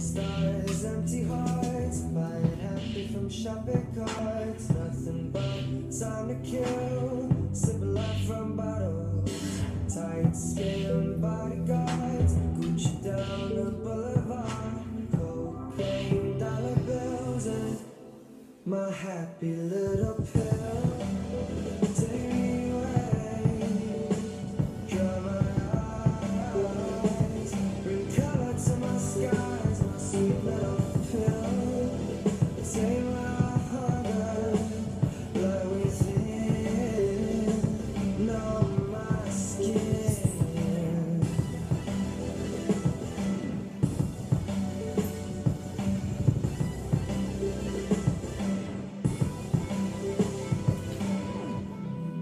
stars, empty hearts, buying happy from shopping carts. Nothing but time to kill. Sip lot from bottles. Tight skin bodyguards. Gucci down the boulevard. Cocaine dollar bills and my happy little pill.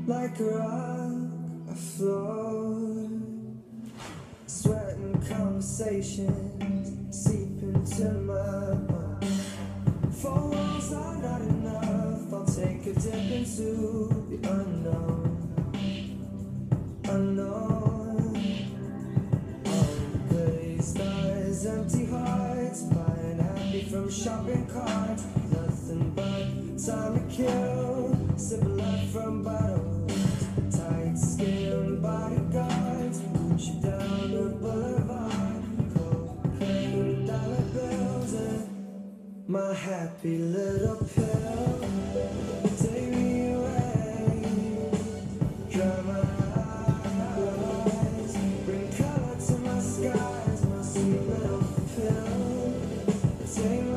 Like a rock afloat Sweating conversations seep into my bones. Four walls are not enough. I'll take a dip into the unknown. Unknown. All glazed stars, empty hearts, buying happy from shopping carts. Nothing but time to kill. Sip a lot from bottles. My happy little pill, take me away, dry my eyes, bring color to my skies, my sweet little pill, take